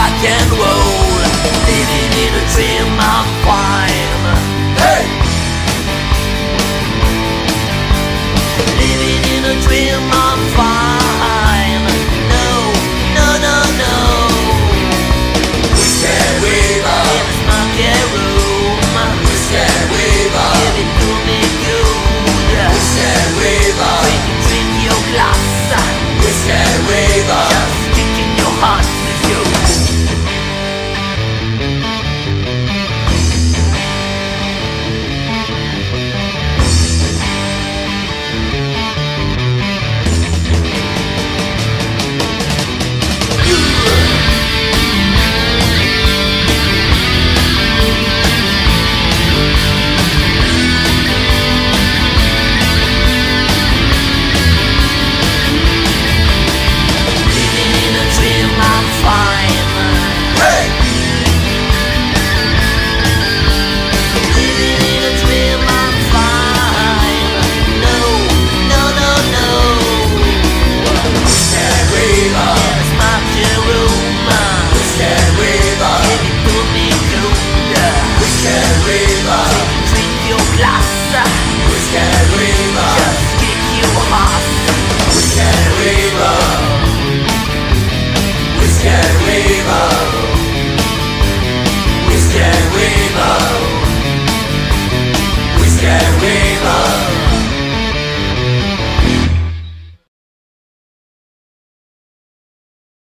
rock and roll, living in a dream I'm fine.